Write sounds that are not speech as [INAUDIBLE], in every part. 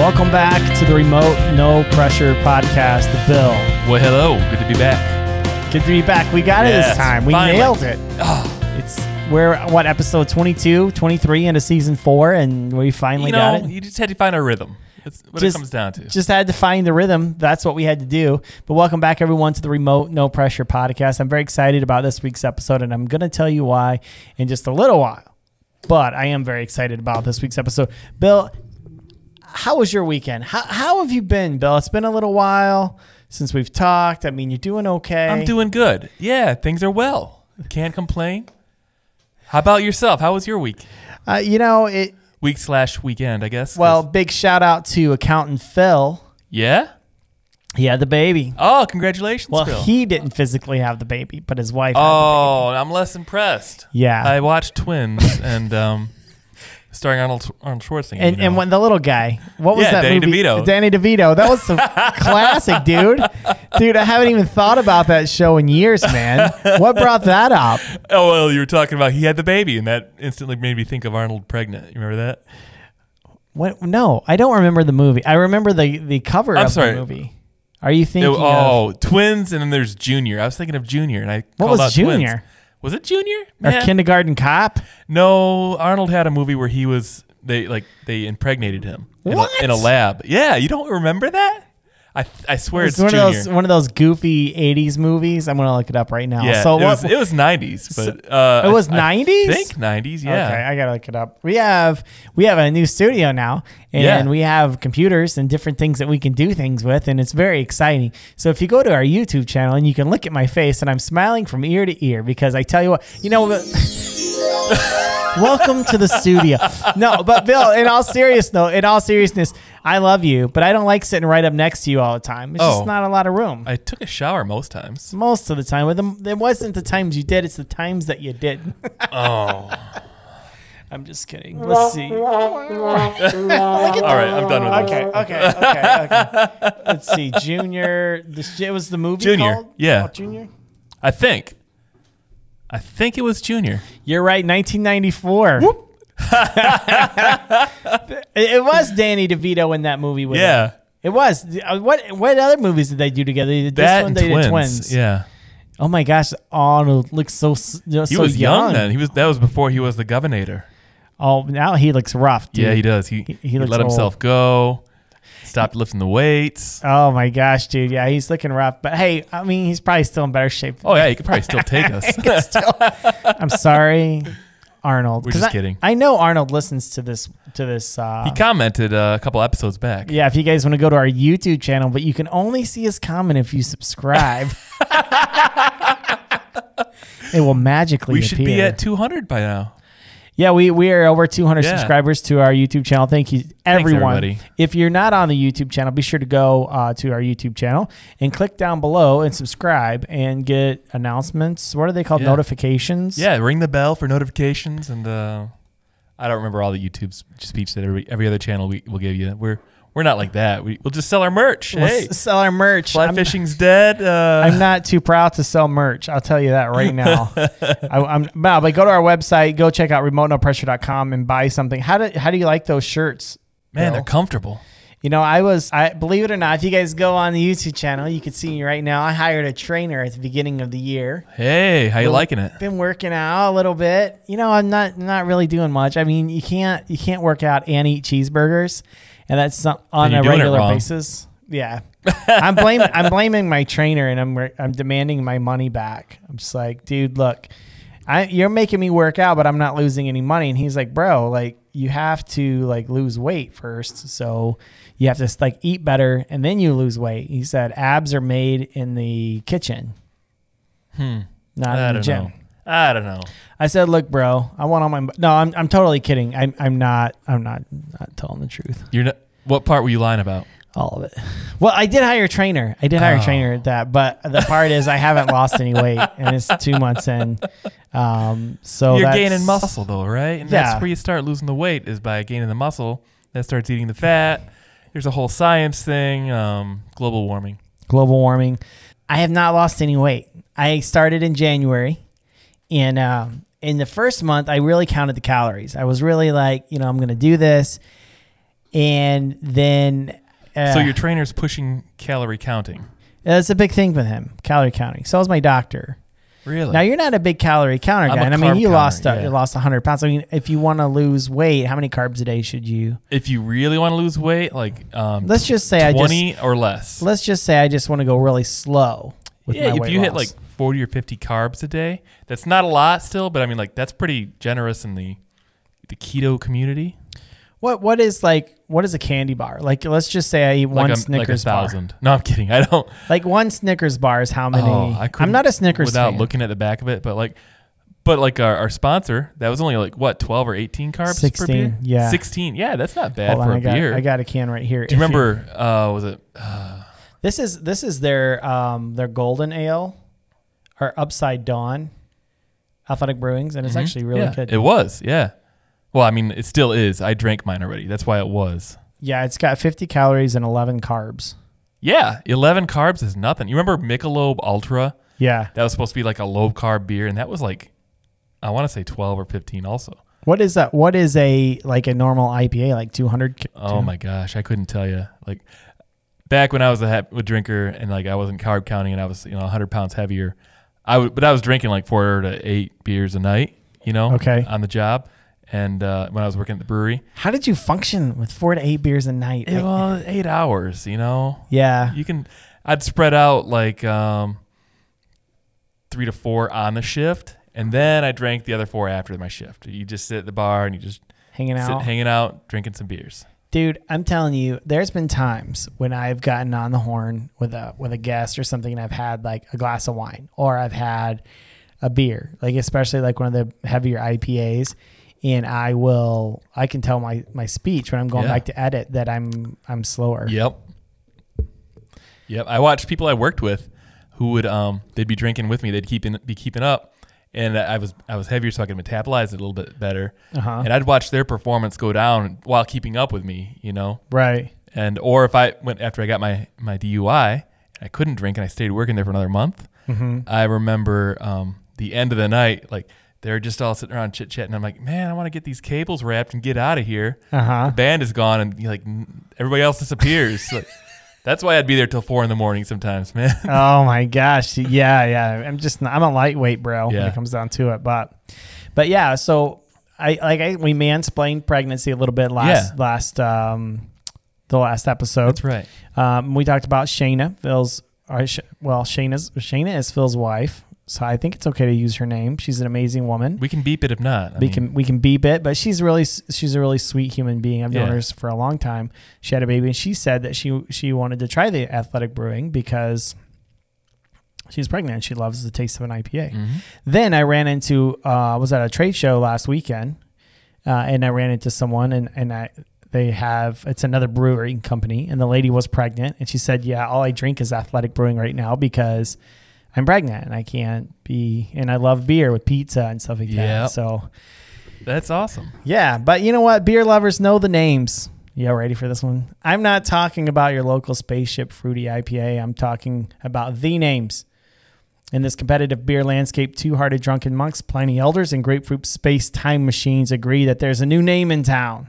Welcome back to the Remote No Pressure Podcast. Bill, Well, hello. Good to be back. good to be back. We got it this time. We finally. nailed it. Ah. It's we're what episode 22, 23 into season four, and we finally you know, got it. you just had to find a rhythm. That's what Just- it comes down to. Just had to find the rhythm. That's what we had to do. But welcome back, everyone, to the Remote No Pressure Podcast. I'm very excited about this week's episode, and I'm going to tell you why in just a little while. But I am very excited about this week's episode. Bill, how was your weekend? How, how have you been, Bill? It's been a little while since we've talked. I mean, you're doing okay. I'm doing good. Yeah, things are well. Can't complain. How about yourself? How was your week? Uh, you know, it. Week slash weekend, I guess. Well, big shout out to accountant Phil. yeah. He had the baby. Oh, congratulations, Well, Phil. he didn't physically have the baby, but his wife. had the oh, I'm less impressed. yeah. I watched Twins [LAUGHS] and um, starring Arnold Arnold Schwarzenegger. And, you know. and when the little guy, what was Yeah, that Danny movie? DeVito. Danny DeVito. That was some [LAUGHS] classic, dude. Dude, I haven't even thought about that show in years, man. What brought that up? [LAUGHS] oh well, you were talking about he had the baby, and that instantly made me think of Arnold pregnant. You remember that? What? No, I don't remember the movie. I remember the the cover I'm of sorry. the movie. Are you It- thinking? Oh, of, oh, twins, and then there's Junior. I was thinking of Junior, and I what called was out twins. Was it Junior? Or Kindergarten Cop? no, Arnold had a movie where he was they like they impregnated him in a, in a lab. Yeah, you don't remember that? I I swear It's it's, one Junior. of those one of those goofy '80s movies. I'm gonna look it up right now. yeah, So it what? was it was 90s, but uh, it was I- 90s? I think 90s. Yeah. Okay, I gotta look it up. We have we have a new studio now, and Yeah. we have computers and different things that we can do things with, and it's very exciting. So if you go to our YouTube channel and you can look at my face, and I'm smiling from ear to ear because I tell you what, you know. [LAUGHS] Welcome to the studio. No, but Bill, in all seriousness, though, in all seriousness, I love you, but I don't like sitting right up next to you all the time. It's Oh. just not a lot of room. I took a shower most times. Most of the time, with them, it wasn't the times you did; it's the times that you didn't. [LAUGHS] Oh. [LAUGHS] I'm just kidding. Let's see. [LAUGHS] All right, I'm done with Okay, this. okay, okay, okay. Let's see. Junior. This it was the movie. Junior, called? yeah. Oh, Junior. I think. I think it was Junior. You're right. 1994. it, it was Danny DeVito in that movie. With him. Yeah. It was. Uh, What what other movies did they do together? They did this That one. They twins. did twins. Yeah. Oh my gosh, Arnold looks so s- you know, He so was young. then. He was that was before he was the governor. Oh, now he looks rough. Dude. Yeah, he does. He He- he, he let himself go. Stopped lifting the weights. Oh my gosh, dude. Yeah, he's looking rough. But hey, I mean, he's probably still in better shape. Oh yeah, he could probably still take us. [LAUGHS] [LAUGHS] I'm sorry, Arnold. We're just I- kidding. I know Arnold listens to this to this. Uh, he commented uh, a couple episodes back. yeah, if you guys want to go to our YouTube channel, but you can only see his comment if you subscribe. [LAUGHS] it will magically we should be at 200 by now. Yeah, we, we are over 200 Yeah. subscribers to our YouTube channel. Thank you, everyone. everybody. if you're not on the YouTube channel, be sure to go uh, to our YouTube channel and click down below and subscribe and get announcements. What are they called? Yeah. Notifications. Yeah, ring the bell for notifications and uh, I don't remember all the YouTube speech that every, every other channel we will give you. We're we're not like that. We, we'll just sell our merch. We'll hey, sell our merch. fly I'm- fishing's dead. Uh, I'm not too proud to sell merch. I'll tell you that right now. [LAUGHS] I, I'm no, but go to our website, go check out remote-no-pressure.com and buy something. How do how do you like those shirts? man, Bill? they're comfortable. You know, I was I believe it or not, if you guys go on the YouTube channel, you can see me right now. I hired a trainer at the beginning of the year. Hey, how you Well, liking it? Been working out a little bit. You know, I'm not not really doing much. I mean, you can't you can't work out and eat cheeseburgers, and that's on a you're doing it regular basis. Yeah, [LAUGHS] I'm blaming I'm blaming my trainer, and I'm I'm demanding my money back. I'm just like, dude, look, I you're making me work out, but I'm not losing any money. And he's like, bro, like you have to like lose weight first, so you have to like eat better, and then you lose weight. He said abs are made in the kitchen, Hmm. not I in the gym. know. I don't know. I said, "Look, bro, I want all my no. I'm I'm totally kidding. I'm I'm not. I'm not not telling the truth. You're not. What part were you lying about? All of it. Well, I did hire a trainer. I did hire a Oh. trainer at that, but the part is I haven't lost any weight, and it's two months in. Um, so You're gaining muscle though, right? And Yeah. that's where you start losing the weight is by gaining the muscle. That starts eating the fat. There's a whole science thing. Um, global warming. global warming. I have not lost any weight. I started in January, and um, in the first month, I really counted the calories. I was really like, you know, I'm going to do this. and then uh, So your trainer's pushing calorie counting. that's a big thing with him, calorie counting. So is my doctor. Really? Now you're not a big calorie counter guy. and I mean, you lost counter, uh, yeah. you lost 100 pounds. I mean, if you want to lose weight, how many carbs a day should you? if you really want to lose weight, like um, Let's just say I just 20 or less. let's just say I just want to go really slow. Yeah, if you hit like 40 or 50 carbs a day, that's not a lot still, but I mean, like that's pretty generous in the the keto community. what what is like what is a candy bar? Like let's just say I eat one like a, Snickers like a bar. [LAUGHS] No, I'm kidding. I don't. Like one Snickers bar is how many? Oh, I I'm couldn't a Snickers without fan. looking at the back of it, but like, but like our, our sponsor, that was only like what 12 or 18 carbs per 16, beer. yeah. 16. Yeah, that's not bad Hold for on, a I got beer. I got a can right here. Do you If remember? Uh, was it? Uh, This is this is their um their golden ale or upside dawn athletic brewings and it's mhm. actually really Yeah, good. It was. Yeah. Well, I mean, it still is. I drank mine already. That's why it was. yeah, it's got 50 calories and 11 carbs. Yeah, 11 carbs is nothing. You remember Michelob Ultra? Yeah. That was supposed to be like a low carb beer, and that was like, I want to say 12 or 15 also. What is that? What is a like a normal IPA like 200? ca- Oh my gosh, I couldn't tell you. Like back when I was a, hep- a drinker and like I wasn't carb counting and I was you know 100 pounds heavier, I would, but I was drinking like four to eight beers a night, you know, Okay. on the job, and uh, when I was working at the brewery, How did you function with 4 to 8 beers a night? it Like- was eight hours, you know. yeah. You can, I'd spread out like um, three to four on the shift, and then I drank the other four after my shift. You just sit at the bar and you just Hanging sit out. hanging out, drinking some beers. Dude, I'm telling you, there's been times when I've gotten on the horn with a with a guest or something, and I've had like a glass of wine or I've had a beer, like especially like one of the heavier IPAs, and I will I can tell my my speech when I'm going Yeah. back to edit that I'm I'm slower. Yep. Yep. I watched people I worked with who would um they'd be drinking with me. They'd keep in, be keeping up, and I was I was heavier, so I could metabolize it a little bit better. Uh-huh. And I'd watch their performance go down while keeping up with me. You know, Right. and or if I went after I got my my DUI and I couldn't drink and I stayed working there for another month. Mm-hmm. I remember um the end of the night like. They're just all sitting around chit chatting. I'm like, man, I want to get these cables wrapped and get out of here Uh huh. the band is gone and like everybody else disappears. [LAUGHS] Like, that's why I'd be there till four in the morning sometimes, [LAUGHS] man. oh my gosh yeah yeah i'm just i'm a lightweight bro when it comes down to it but but yeah so i like i we mansplained pregnancy a little bit last Yeah. last um the last episode That's right. um we talked about shayna phil's or well shayna's shayna is phil's wife so i think it's okay to use her name she's an amazing woman We can beep it if not. I we mean, can we can beep it, but she's really she's a really sweet human being. I've known her for a long time. She had a baby, and she said that she she wanted to try the athletic brewing because she's pregnant. And she loves the taste of an IPA. Mhm. Then I ran into uh, I was at a trade show last weekend, uh, and I ran into someone, and and I they have it's another brewing company, and the lady was pregnant, and she said, "Yeah, all I drink is athletic brewing right now because." I'm pregnant and I can't be, and I love beer with pizza and stuff like Yep. that. So, That's awesome. yeah, but you know what? Beer lovers know the names. You ready for this one? I'm not talking about your local spaceship fruity IPA. I'm talking about the names. In this competitive beer landscape, two hearted drunken monks, Pliny elders, and grapefruit space time machines agree that there's a new name in town.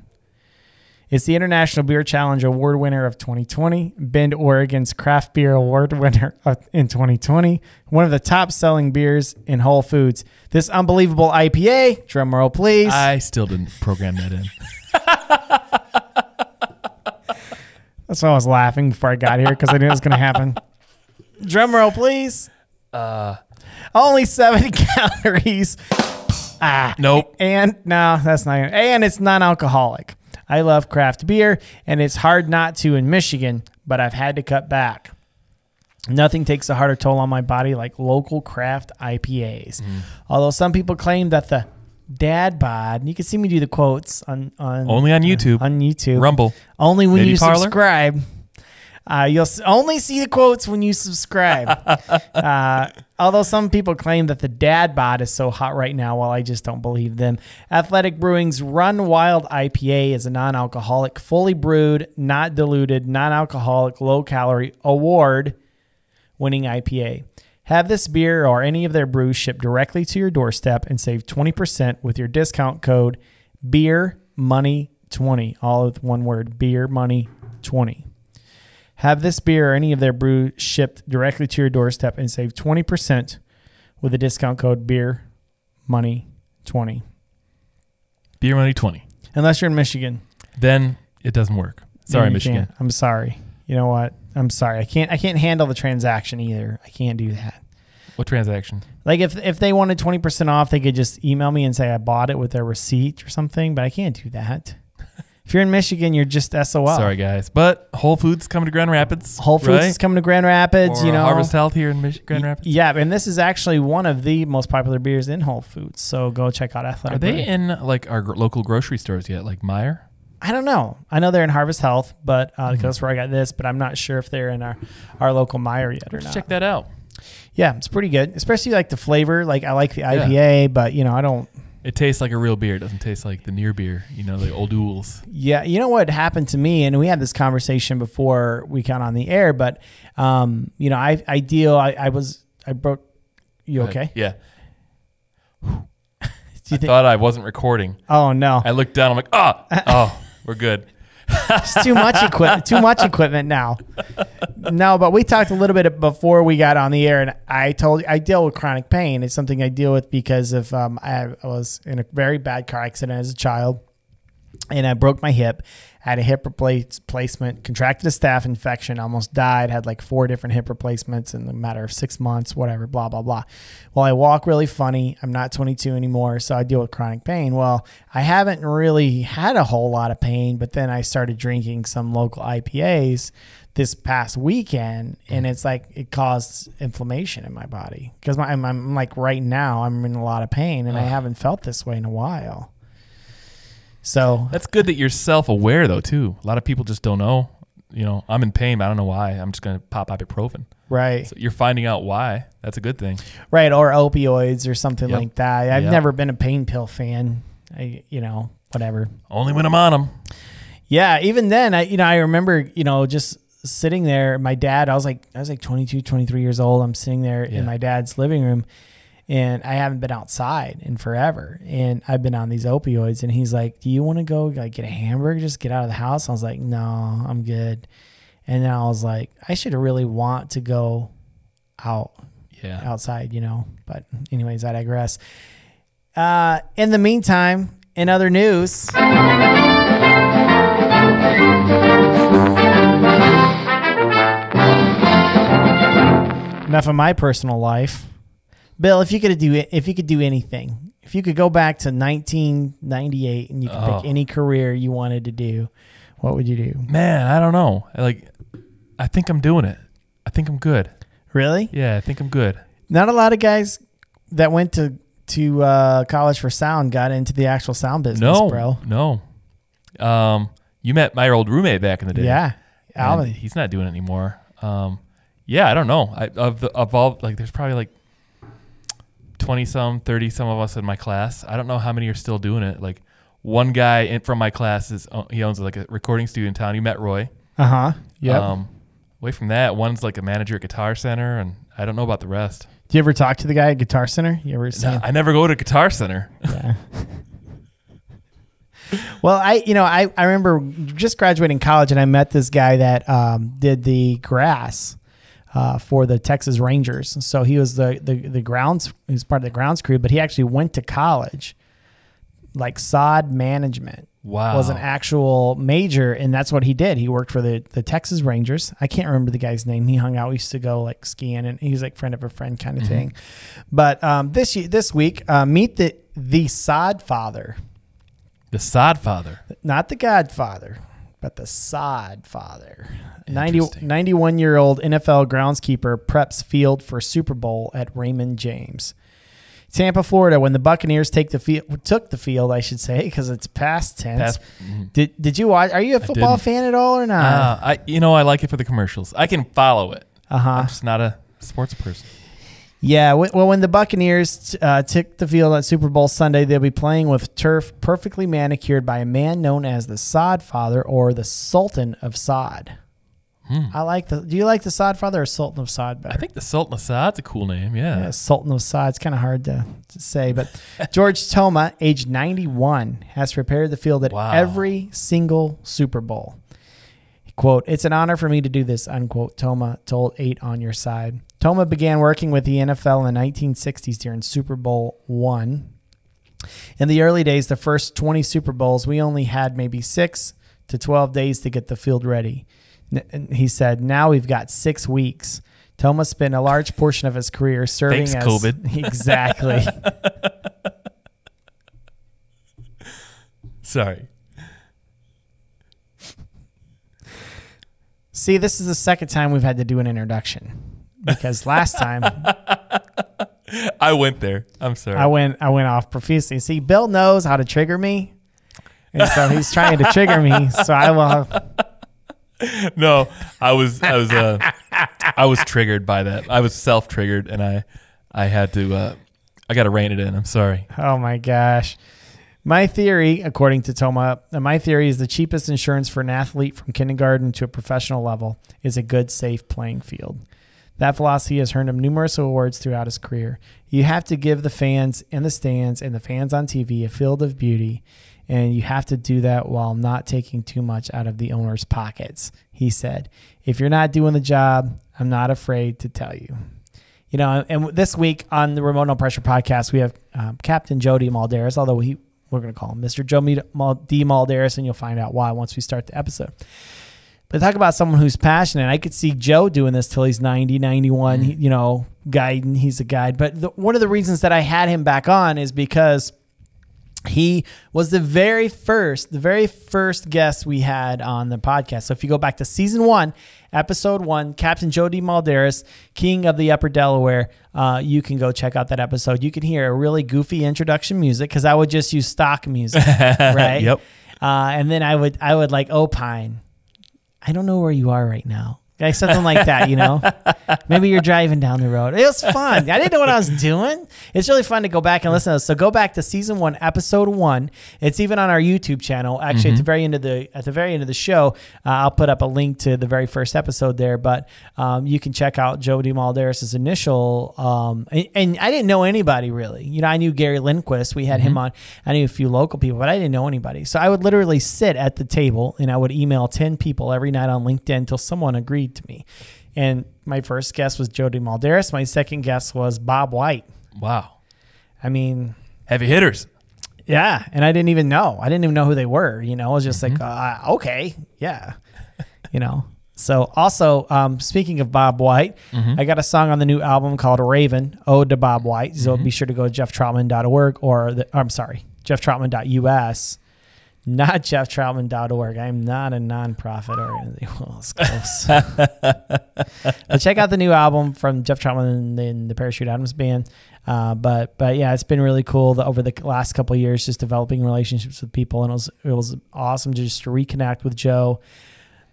It's the International Beer Challenge Award winner of 2020, Bend, Oregon's Craft Beer Award winner in 2020, one of the top selling beers in Whole Foods. This unbelievable IPA, drum roll please. I still didn't program that in. [LAUGHS] That's why I was laughing before I got here because I knew it was going to happen. Drum roll, please. Uh, Only 70 [LAUGHS] calories. Ah. nope. And no, that's not. And it's non-alcoholic. I love craft beer, and it's hard not to in Michigan, but I've had to cut back. Nothing takes a harder toll on my body like local craft IPAs. Mm-hmm. Although some people claim that the dad bod, and you can see me do the quotes on on Only on YouTube. on YouTube. Rumble. Only when you Parler? subscribe. Uh, you'll only see the quotes when you subscribe. [LAUGHS] uh, although some people claim that the dad bod is so hot right now, well, I just don't believe them. Athletic Brewing's Run Wild IPA is a non alcoholic, fully brewed, not diluted, non alcoholic, low calorie award winning IPA. Have this beer or any of their brews shipped directly to your doorstep and save 20% with your discount code Beer Money 20. All with one word beer money 20. Have this beer or any of their brew shipped directly to your doorstep and save 20% with the discount code beer money 20. Beer money twenty. Unless you're in Michigan. Then it doesn't work. Sorry, Michigan. can't. I'm sorry. You know what? I'm sorry. I can't I can't handle the transaction either. I can't do that. What transaction? Like if if they wanted 20% off, they could just email me and say I bought it with their receipt or something, but I can't do that. If you're in Michigan, you're just SOL. Sorry, guys. But Whole Foods coming to Grand Rapids. Whole Foods right? is coming to Grand Rapids, Or you know. Harvest Health here in Mich- Grand Rapids. Yeah, and this is actually one of the most popular beers in Whole Foods. So go check out Athletic. Are they Brewing. in like our local grocery stores yet? Like Meijer? I don't know. I know they're in Harvest Health, but uh, Mm-hmm. that's where I got this. But I'm not sure if they're in our, our local Meijer yet or Let's not. check that out. Yeah, it's pretty good, especially like the flavor. Like I like the IPA, but you know I don't. It tastes like a real beer. It doesn't taste like the near beer. You know, the O'Doul's. Yeah, you know what happened to me, and we had this conversation before we got on the air. But um, you know, I I deal. I, I was I broke. You okay? Yeah. [LAUGHS] You I thought I wasn't recording. oh no, I looked down. I'm like, oh, [LAUGHS] oh, we're good. It's too much equipment. [LAUGHS] Too much equipment now. No, but we talked a little bit before we got on the air, and I told you I deal with chronic pain. It's something I deal with because of um, I was in a very bad car accident as a child, and I broke my hip. Had a hip replacement, contracted a staph infection, almost died. Had like four different hip replacements in the matter of six months. Whatever, blah blah blah. Well, I walk really funny. I'm not 22 anymore, so I deal with chronic pain. Well, I haven't really had a whole lot of pain, but then I started drinking some local IPAs this past weekend, hmm. and it's like it caused inflammation in my body because I'm, I'm like right now I'm in a lot of pain, and I haven't felt this way in a while. So That's good that you're self aware though too. A lot of people just don't know. You know, I'm in pain. But I don't know why. I'm just gonna pop ibuprofen. right, So you're finding out why. That's a good thing. right, or opioids or something Yep. like that. I've Yep. never been a pain pill fan. I, you know, whatever. Only when I'm on them. Yeah, even then, I you know I remember you know just sitting there. My dad, I was like I was like 22, 23 years old. I'm sitting there Yeah. in my dad's living room, and I haven't been outside in forever. And I've been on these opioids, and he's like, "Do you want to go like get a hamburger? Just get out of the house." I was like, "No, I'm good." And then I was like, "I should really want to go out Yeah. outside, you know. But anyways, I digress. Uh, in the meantime, in other news, enough of my personal life. Bill, if you could do it, if you could do anything, if you could go back to 1998 and you could Oh. pick any career you wanted to do, what would you do? Man, I don't know. Like, I think I'm doing it. I think I'm good. Really? Yeah, I think I'm good. Not a lot of guys that went to to uh, college for sound got into the actual sound business, no, bro. no. Um, you met my old roommate back in the day. Yeah, Alvin. He's not doing it anymore. Um, yeah, I don't know. I of the of all like, there's probably like twenty some, thirty some of us in my class. I don't know how many are still doing it. Like one guy in, from my class is uh, he owns like a recording studio in town. You met Roy. Uh huh. Yeah. Um, away from that, one's like a manager at Guitar Center, and I don't know about the rest. Do you ever talk to the guy at Guitar Center? You ever see Nah. I never go to Guitar Center. [LAUGHS] Yeah. well, I you know I I remember just graduating college and I met this guy that um, did the grass. Uh, for the Texas Rangers, so he was the, the the grounds. He was part of the grounds crew, but he actually went to college, like sod management, Wow. was an actual major, and that's what he did. He worked for the, the Texas Rangers. I can't remember the guy's name. He hung out. We used to go like skiing, and he's like friend of a friend kind of thing. But um, this this week, uh, meet the the Sod Father, the Sod Father. not the Godfather, but the Sod Father. 90, 91 year old NFL groundskeeper preps field for Super Bowl at Raymond James. Tampa, Florida, when the Buccaneers take the field, took the field, I should say, because it's past tense. Past, mhm. Did Did you watch? Are you a football fan at all or not? Uh, I you know I like it for the commercials. I can follow it. Uh huh. I'm just not a sports person. Yeah. Well, when the Buccaneers uh, took the field at Super Bowl Sunday, they'll be playing with turf perfectly manicured by a man known as the Sod Father or the Sultan of Sod. Hmm. I like the. Do you like the Sod Father or Sultan of Sod better? I think the Sultan of Sod's a cool name. Yeah. Yeah, Sultan of Sod. It's kind of hard to, to say, but [LAUGHS] George Toma, age 91, has prepared the field at Wow. every single Super Bowl. Quote, it's an honor for me to do this, unquote. Toma told Eight on Your Side. Toma began working with the NFL in the 1960s during Super Bowl one. In the early days, the first 20 Super Bowls, we only had maybe six to 12 days to get the field ready. He said, now we've got six weeks. Toma spent a large portion of his career serving Thanks, as COVID. [LAUGHS] exactly. [LAUGHS] Sorry. See, this is the second time we've had to do an introduction because last time [LAUGHS] I went there. I'm sorry. I went I went off profusely. See, Bill knows how to trigger me, and so he's trying to trigger me. So I will. [LAUGHS] no, I was I was uh I was triggered by that. I was self triggered and I I had to uh I got to rein it in. I'm sorry. Oh my gosh. My theory, according to Toma, my theory is the cheapest insurance for an athlete from kindergarten to a professional level is a good, safe playing field. That philosophy has earned him numerous awards throughout his career. You have to give the fans in the stands and the fans on TV a field of beauty, and you have to do that while not taking too much out of the owner's pockets. He said, If you're not doing the job, I'm not afraid to tell you. You know, and this week on the Remote No Pressure podcast, we have um, Captain Joe Demalderis, although he, we're going to call him Mr. Joe Demalderis, and you'll find out why once we start the episode. But talk about someone who's passionate. I could see Joe doing this till he's 90, 91, he, you know, guiding. He's a guide. But the, one of the reasons that I had him back on is because he was the very first, the very first guest we had on the podcast. So if you go back to season one, episode one, Captain Joe Demalderis, King of the Upper Delaware, uh, you can go check out that episode. You can hear a really goofy introduction music because I would just use stock music, [LAUGHS] right? Yep. Uh, and then I would I would like opine. I don't know where you are right now. Like something like that, you know. [LAUGHS] Maybe you're driving down the road. It was fun. I didn't know what I was [LAUGHS] doing. It's really fun to go back and listen to this. So go back to season one, episode one. It's even on our YouTube channel. Actually, at the very end of the at the very end of the show, uh, I'll put up a link to the very first episode there. But um, you can check out Joe Demalderis' initial. Um, and, and I didn't know anybody really. You know, I knew Gary Lindquist. We had him on. I knew a few local people, but I didn't know anybody. So I would literally sit at the table and I would email ten people every night on LinkedIn until someone agreed to me. And my first guest was Joe Demalderis. My second guest was Bob White. Wow. I mean, Heavy hitters. yeah, and I didn't even know. I didn't even know who they were. You know, I was just like, uh, okay, yeah, you know. So also, um, speaking of Bob White, I got a song on the new album called Raven, Ode to Bob White. So be sure to go to jefftroutman.org or the, I'm sorry, jefftroutman.us, not jefftroutman.org. I'm not a nonprofit organization. [LAUGHS] Well, it's close. [LAUGHS] but check out the new album from Jeff Troutman and the Parachute Adams Band. Uh, but but yeah, it's been really cool the, over the last couple of years, just developing relationships with people, and it was it was awesome just to reconnect with Joe.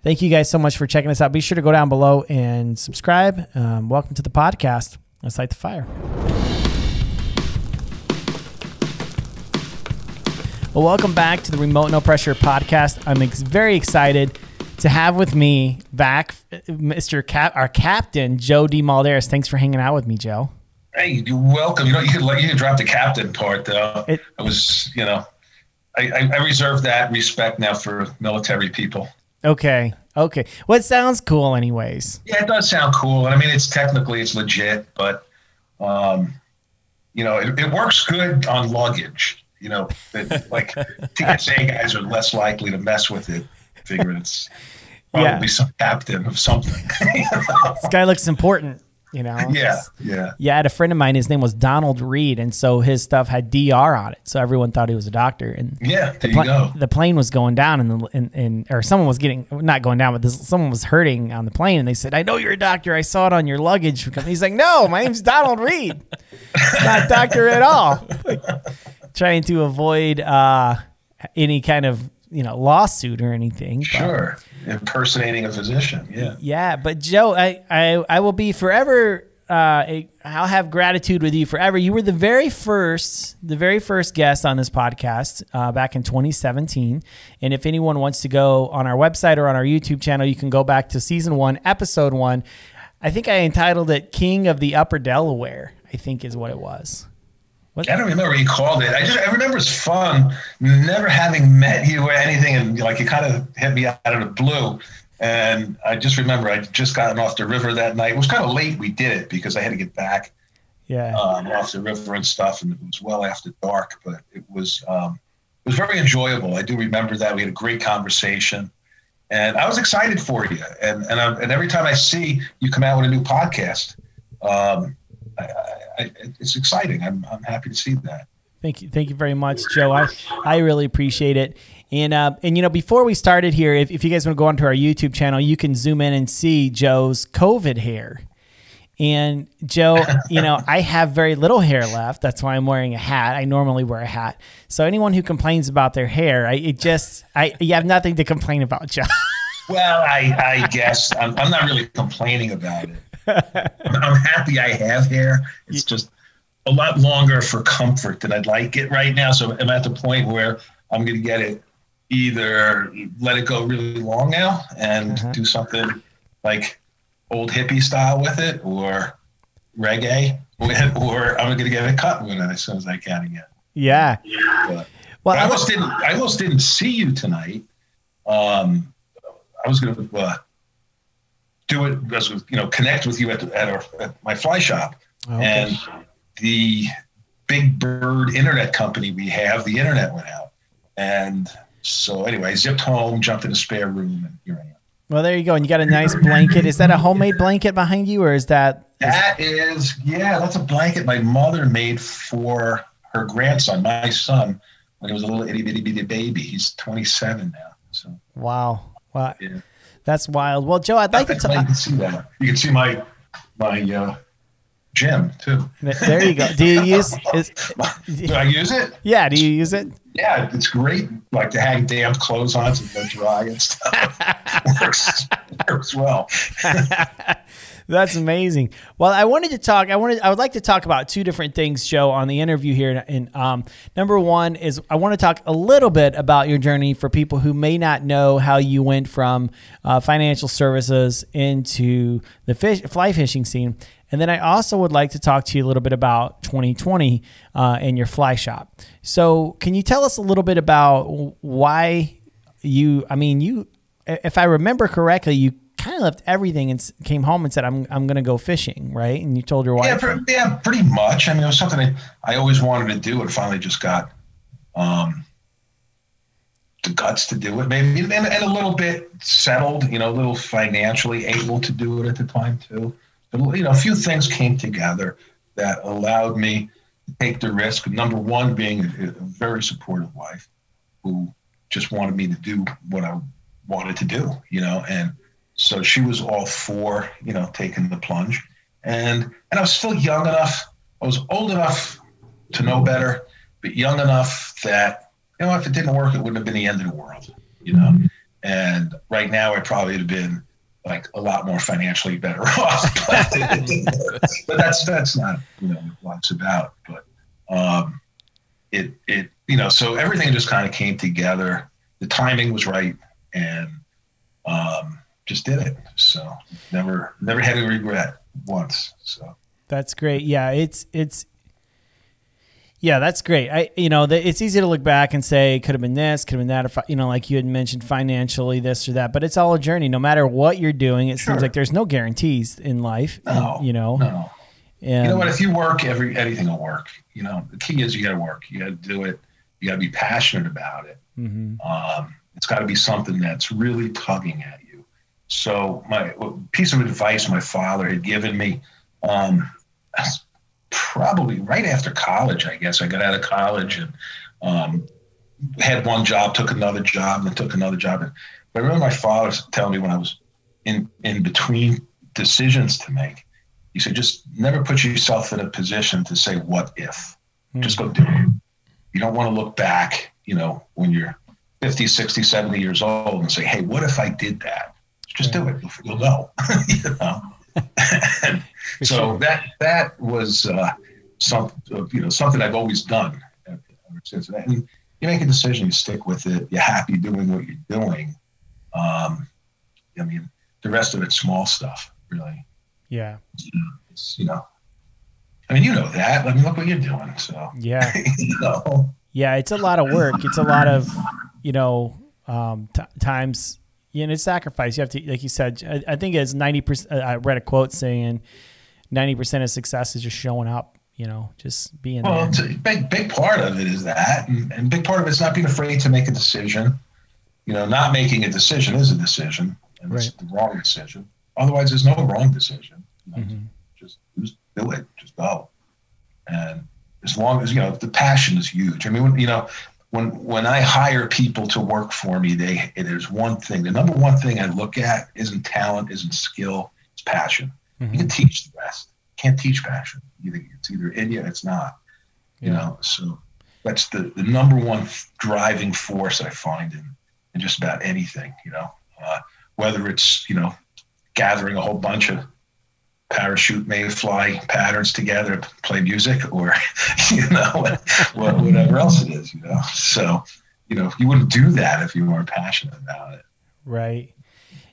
Thank you guys so much for checking us out. Be sure to go down below and subscribe. Um, welcome to the podcast. Let's light the fire. Well, welcome back to the Remote No Pressure podcast. I'm ex- very excited to have with me back uh, Mr. Cap, our captain, Joe Demalderis. Thanks for hanging out with me, Joe. Hey, you're welcome. You know, you could let you could drop the captain part though. It- I was, you know, I, I, I reserve that respect now for military people. Okay. Okay. Well, it sounds cool, anyways. Yeah, it does sound cool, and I mean, it's technically it's legit, but um, you know, it, it works good on luggage. You know, that, like TSA [LAUGHS] guys are less likely to mess with it. Figure it's probably Yeah. some captain of something. [LAUGHS] This guy looks important, you know? yeah, yeah. Yeah, I had a friend of mine. His name was Donald Reed, and so his stuff had DR on it, so everyone thought he was a doctor. And Yeah, there pla- you go. the plane was going down, and the and, and or someone was getting not going down, but this, someone was hurting on the plane, and they said, "I know you're a doctor. I saw it on your luggage." He's like, "No, my name's Donald Reed. It's not doctor at all." Like, trying to avoid uh, any kind of you know lawsuit or anything. but- Sure, impersonating a physician. Yeah. yeah, but Joe, I, I, I will be forever uh, I'll have gratitude with you forever. You were the very first, the very first guest on this podcast uh, back in 2017. And if anyone wants to go on our website or on our YouTube channel, you can go back to season one, episode one. I think I entitled it "King of the Upper Delaware." I think is what it was. What? I don't remember what you called it. I just I remember it's fun, never having met you or anything, and like you kind of hit me out of the blue. And I just remember I'd just gotten off the river that night. It was kind of late we did it because I had to get back yeah. Um, off the river and stuff. And it was well after dark, but it was, um, it was very enjoyable. I do remember that we had a great conversation and I was excited for you. And, and, I, and every time I see you come out with a new podcast, um, I, I, it's exciting. I'm, I'm happy to see that. Thank you. Thank you very much, Joe. I, I really appreciate it. And uh, and you know, before we started here, if, if you guys want to go onto our YouTube channel, you can zoom in and see Joe's COVID hair. And Joe, [LAUGHS] you know, I have very little hair left. That's why I'm wearing a hat. I normally wear a hat. So anyone who complains about their hair, I it just I you have nothing to complain about, Joe. [LAUGHS] Well, I I guess I'm, I'm not really complaining about it. I'm happy I have hair. It's just a lot longer for comfort than I'd like it right now. So I'm at the point where I'm going to get it either let it go really long now and uh-huh. do something like old hippie style with it or reggae with, or I'm going to get it cut with it as soon as I can again. Yeah. But, well, I almost didn't, I almost didn't see you tonight. Um, I was going to uh, do it, as you know, connect with you at, at, our, at my fly shop. Oh, okay. And the big bird internet company we have, the internet went out. And so anyway, I zipped home, jumped in a spare room, and here I am. Well, there you go. And you got a nice blanket. Is that a homemade blanket behind you, or is that? That is, yeah, that's a blanket my mother made for her grandson, my son, when he was a little itty bitty bitty baby. He's 27 now. So. Wow. Wow. Yeah. That's wild. Well, Joe, I'd like to. T- you can see that. You can see my my uh, gym too. There you go. Do you use? [LAUGHS] Is, do I use it? Yeah. Do you use it? Yeah, it's great. Like to hang damp clothes on so they dry and stuff. [LAUGHS] works works well. [LAUGHS] That's amazing. Well, I wanted to talk. I wanted. I would like to talk about two different things, Joe, on the interview here. And um, number one is I want to talk a little bit about your journey for people who may not know how you went from uh, financial services into the fish, fly fishing scene. And then I also would like to talk to you a little bit about 2020 uh, and your fly shop. So, can you tell us a little bit about why you? I mean, you, if I remember correctly, you kind of left everything and came home and said, "I'm I'm going to go fishing," right? And you told your wife. Yeah, for, yeah, pretty much. I mean, it was something I always wanted to do, and finally just got um, the guts to do it. Maybe and, and a little bit settled, you know, a little financially able to do it at the time too. But you know, a few things came together that allowed me to take the risk. Number one, being a, a very supportive wife who just wanted me to do what I wanted to do, you know, and so she was all for, you know, taking the plunge. And and I was still young enough. I was old enough to know better, but young enough that, you know, if it didn't work, it wouldn't have been the end of the world, you know. And right now it probably would have been like a lot more financially better [LAUGHS] off. but, but that's that's not, you know, what it's about. But um it it you know, so everything just kind of came together. The timing was right and um just did it. So never never had a regret once. So that's great. Yeah, it's it's yeah, that's great. I you know the, it's easy to look back and say could have been this, could have been that, if you know like you had mentioned financially this or that. But it's all a journey. No matter what you're doing, it sure. seems like there's no guarantees in life. No, and, you know. No. And, you know what? If you work, every anything will work. You know, the key is you got to work. You got to do it. You got to be passionate about it. Mm-hmm. Um, it's got to be something that's really tugging at you so my piece of advice my father had given me, um, probably right after college, I guess I got out of college and um, had one job, took another job, then took another job. And I remember my father telling me when I was in in between decisions to make, he said, just never put yourself in a position to say what if. Mm-hmm. Just go do it. You don't want to look back, you know, when you're 50, 60, 70 years old and say, hey, what if I did that? Just do it. You'll know. [LAUGHS] you know? [LAUGHS] and, so sure. that that was uh, some you know something I've always done ever since. And you make a decision, you stick with it. You're happy doing what you're doing. Um, I mean, the rest of it's small stuff, really. Yeah. It's you know, I mean, you know that. I mean, look what you're doing. So Yeah. [LAUGHS] you know, Yeah, it's a lot of work. It's a lot of, you know, um, t- times, you know, it's sacrifice. You have to, like you said, I, I think it's 90%. I read a quote saying 90% of success is just showing up, you know, just being well, there. big big part of it is that, and, and big part of it's not being afraid to make a decision. You know, not making a decision is a decision, and it's the wrong decision. Otherwise, there's no wrong decision. You know, Mhm. Just just do it. Just go. And as long as you know, the passion is huge. I mean, you know, when when I hire people to work for me, they there's one thing. The number one thing I look at isn't talent, isn't skill, it's passion. You Mhm. can teach the rest. Can't teach passion. Either it's either in you, or it's not. You Yeah. know, so that's the the number one driving force I find in in just about anything. You know, uh, whether it's you know gathering a whole bunch of parachute mayfly patterns together to play music or [LAUGHS] you know whatever else it is you know so you know you wouldn't do that if you weren't passionate about it Right.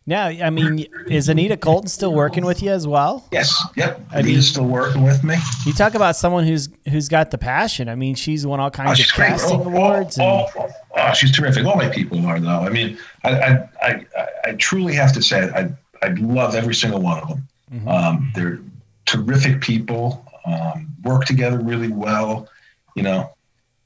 Now, I mean, is Anita Colton still working with you as well? yes yep I Anita's mean- still working with me You talk about someone who's who's got the passion. I mean, she's won all Oh, kinds of casting Oh, oh awards. oh, and, oh, oh, she's terrific. All my people are, though. I mean, I, I, I, I- I truly have to say, I, I love every single one of them. Mhm. Um, they're terrific people. Um, work together really well. You know,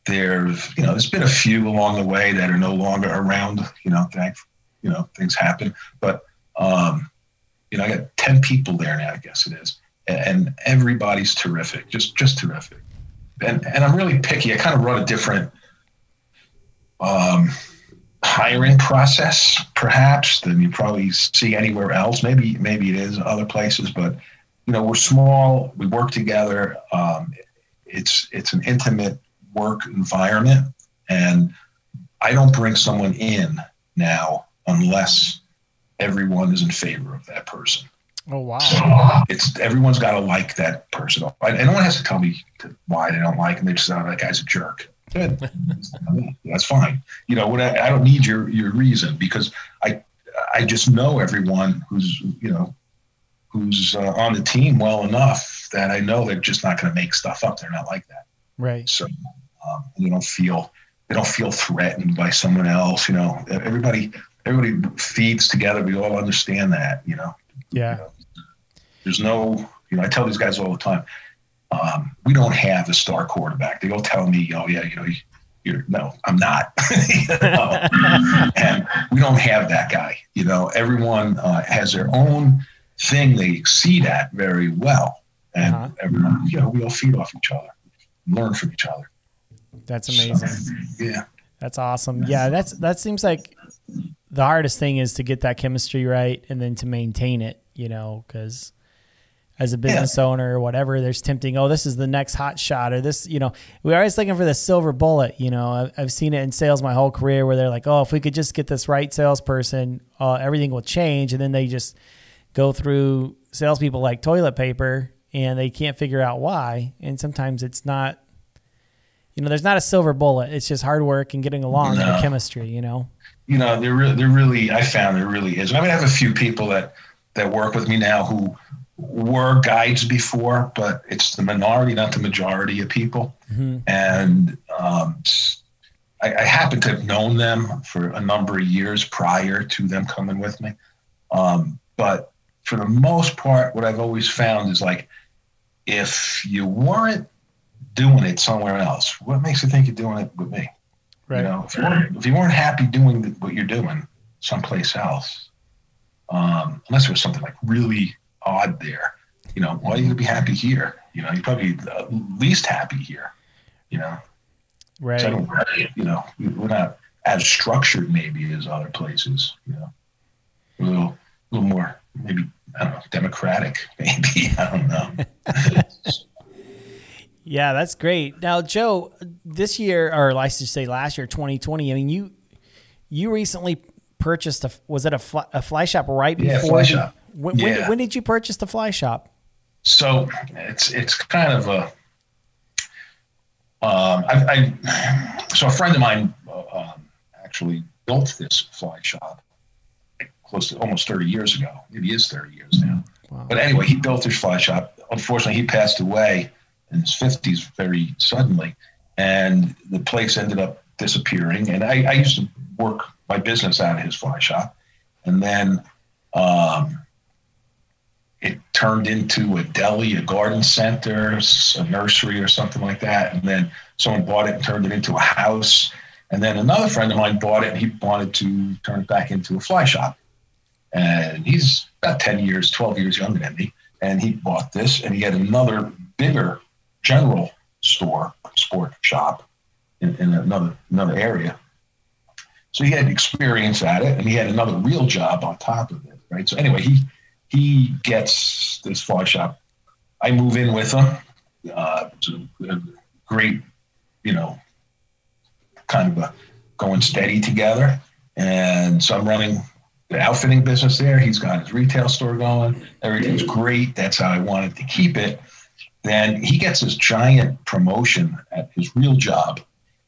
there's, you know, there's been a few along the way that are no longer around. You know, thank, you know, things happen. But, um, you know, I got ten people there now. I guess it is, and, and everybody's terrific. Just, just terrific and and I'm really picky. I kind of run a different um, hiring process, perhaps, than you probably see anywhere else. Maybe maybe it is other places, but you know, we're small. We work together. Um, it's it's an intimate work environment, and I don't bring someone in now unless everyone is in favor of that person. oh wow. So it's everyone's got to like that person. And no one has to tell me why they don't like him. They just oh, that guy's a jerk. Good. That's fine. You know, what I, I don't need your your reason because I I just know everyone who's you know who's uh, on the team well enough that I know they're just not going to make stuff up. They're not like that. Right. So um, they don't feel they don't feel threatened by someone else. You know, everybody everybody feeds together. We all understand that. You know. Yeah. There's no, you know, I tell these guys all the time, um, we don't have a star quarterback. They all tell me, oh yeah, you know, you're no, I'm not. [LAUGHS] Know? [LAUGHS] and we don't have that guy. You know, everyone uh, has their own thing they exceed at very well, and Uh-huh. everyone, you know, we all feed off each other, learn from each other. That's So, amazing. yeah. That's awesome. Yeah, that's that seems like the hardest thing is to get that chemistry right and then to maintain it, you know, cuz as a business owner or whatever, there's tempting, oh, this is the next hot shot or this, you know, we're always looking for the silver bullet, you know. I've, I've seen it in sales my whole career where they're like, "Oh, if we could just get this right salesperson, uh, everything will change." And then they just go through salespeople like toilet paper and they can't figure out why. And sometimes it's not you know, there's not a silver bullet. It's just hard work and getting along and the chemistry, you know? you know, there, re- there really, I found there really is. I mean, I have a few people that, that work with me now who were guides before, but it's the minority, not the majority of people. hmm And um, I, I happen to have known them for a number of years prior to them coming with me. Um, but for the most part, what I've always found is like, if you weren't doing it somewhere else, what makes you think you're doing it with me? Right. You know, if you weren't, if you weren't happy doing what you're doing someplace else, um, unless it was something like really odd there, you know, why are you gonna be happy here? You know, you're probably the least happy here. You know, Right. So I don't, you know, we're not as structured maybe as other places. You know, a little, a little more maybe I don't know, democratic. [LAUGHS] Maybe I don't know. [LAUGHS] Yeah, that's great. Now, Joe, this year, or I should say last year, 2020, I mean, you you recently purchased a, was it a, fly, a fly shop right Yeah, before? fly the- shop. When, when, Yeah. when did you purchase the fly shop? so it's it's kind of a um, I, I so a friend of mine uh, um, actually built this fly shop close to almost 30 years ago. Maybe it is 30 years now. Wow. But anyway, he built his fly shop. Unfortunately, he passed away in his 50s very suddenly, and the place ended up disappearing. And I, I used to work my business out of his fly shop, and then um, it turned into a deli, a garden center, a nursery, or something like that. And then someone bought it and turned it into a house. And then another friend of mine bought it and he wanted to turn it back into a fly shop. And he's about 10 years, 12 years younger than me. And he bought this and he had another bigger general store, sport shop in, in another another area. So he had experience at it and he had another real job on top of it. Right. So anyway, he he gets this fly shop. I move in with him. Uh, it's a, a great, you know, kind of a going steady together. And so I'm running the outfitting business there. He's got his retail store going. Everything's great. That's how I wanted to keep it. Then he gets this giant promotion at his real job.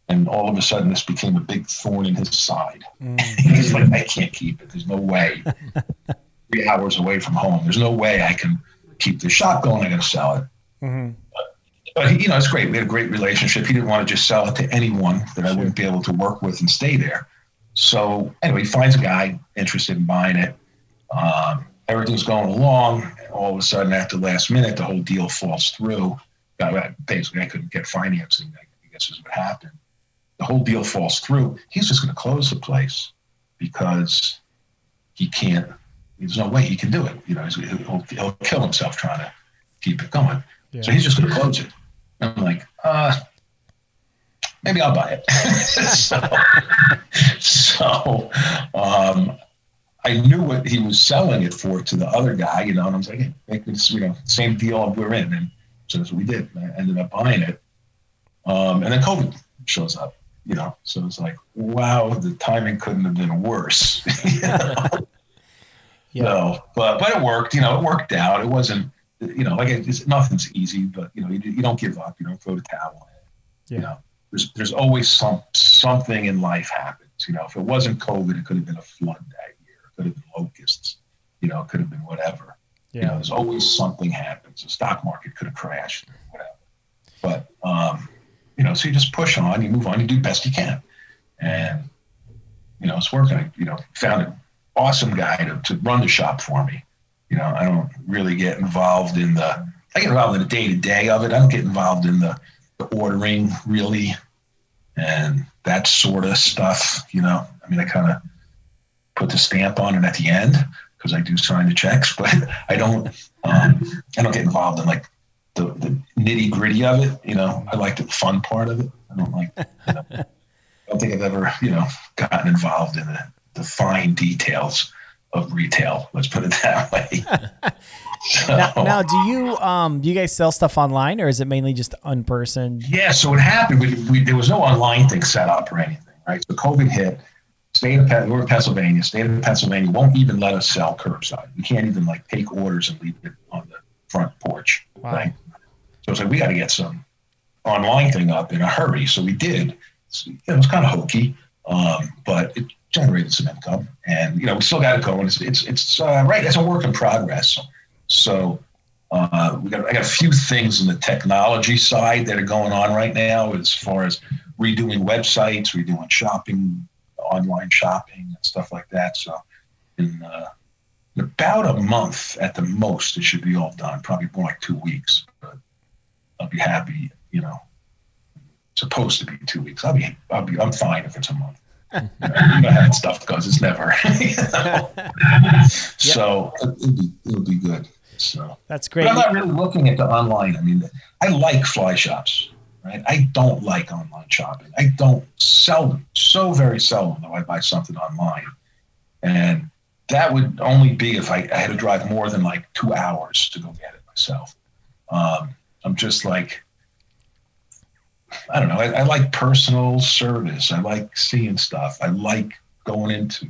And all of a sudden, this became a big thorn in his side. Mm. [LAUGHS] He's like, I can't keep it. There's no way. [LAUGHS] Three hours away from home. There's no way I can keep the shop going. I got to sell it. Mhm. But he, you know, it's great. We had a great relationship. He didn't want to just sell it to anyone that I wouldn't be able to work with and stay there. So anyway, he finds a guy interested in buying it. Um, everything's going along. All of a sudden, at the last minute, the whole deal falls through. I- Basically, I couldn't get financing. I guess is what happened. The whole deal falls through. He's just going to close the place because he can't. There's no way he can do it. You know, he'll, he'll kill himself trying to keep it going. Yeah. So he's just going to close it. And I'm like, uh, maybe I'll buy it. [LAUGHS] so, so um, I knew what he was selling it for to the other guy, you know, and I was like, hey, make this, you know, same deal we're in. And so that's what we did. And I ended up buying it. Um, and then COVID shows up, you know, so it's like, wow, the timing couldn't have been worse. [LAUGHS] Yeah. No, but but it worked. You know, it worked out. It wasn't. You know, like it's, nothing's easy, but you know, you, you don't give up. You don't throw the towel in. Yeah. You know, there's there's always some something in life happens. You know, if it wasn't COVID, it could have been a flood that year. It could have been locusts. You know, it could have been whatever. You know, there's always something happens. The stock market could have crashed, whatever. But um, you know, so you just push on, you move on, you do best you can, and you know, it's working. I, you know, found an awesome guy to, to run the shop for me. You know, I don't really get involved in the. I get involved in the day to day of it. I don't get involved in the, the ordering really, and that sort of stuff. You know, I mean, I kind of put the stamp on it at the end because I do sign the checks, [LAUGHS] but I don't. Um, I don't get involved in like the, the nitty gritty of it. You know, I like the fun part of it. I don't like. You know, I don't think I've ever, you know, gotten involved in the, the fine details of retail. Let's put it that way. [LAUGHS] So- Now, now, do you um do you guys sell stuff online or is it mainly just in person? Yeah, so what happened, we, we, there was no online thing set up or anything, right? So COVID hit, state of Pen- we're in Pennsylvania, state of Pennsylvania won't even let us sell curbside. We can't even like take orders and leave it on the front porch, Wow. right? So it's like, we got to get some online thing up in a hurry. So we did. It was kind of hokey, um, but it generated some income and, you know, we still got it going. It's, it's, it's uh, right. It's a work in progress. So uh, we got I got a few things in the technology side that are going on right now as far as redoing websites, redoing shopping, online shopping, and stuff like that. So in, uh, in about a month at the most, it should be all done. Probably more like two weeks, but I'll be happy. You know, supposed to be two weeks. I'll be I'll be I'm fine if it's a month. You know, you know how that stuff goes. It's never. [LAUGHS] you know? So it'll be it'll be good. So. That's But great. I'm not really looking at the online. I mean, I like fly shops, right? I don't like online shopping. I don't seldom, so very seldom do I buy something online. And that would only be if I, I had to drive more than like two hours to go get it myself. Um, I'm just like, I don't know. I, I like personal service. I like seeing stuff. I like going into